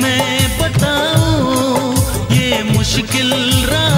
मैं बताऊँ ये मुश्किल रहा